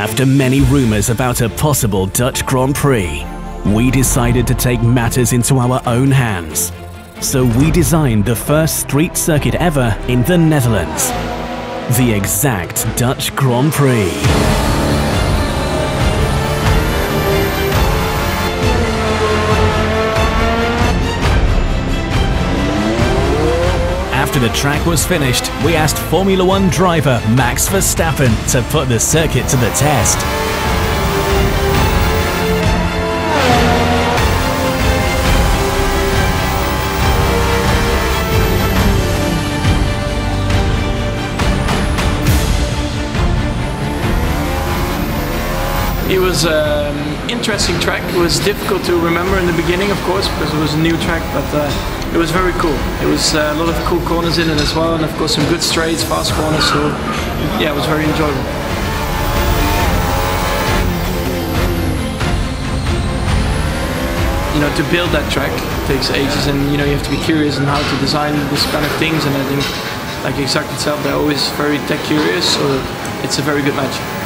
After many rumours about a possible Dutch Grand Prix, we decided to take matters into our own hands. So we designed the first street circuit ever in the Netherlands. The Exact Dutch Grand Prix. After the track was finished, we asked Formula One driver Max Verstappen to put the circuit to the test. It was an um, interesting track. It was difficult to remember in the beginning, of course, because it was a new track, but uh, it was very cool. It was uh, a lot of cool corners in it as well, and of course some good straights, fast corners. So yeah, it was very enjoyable. You know, to build that track takes ages, and you know you have to be curious on how to design this kind of things. And I think, like Exact itself, they're always very tech curious, so it's a very good match.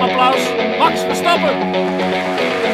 applaus Max Verstappen.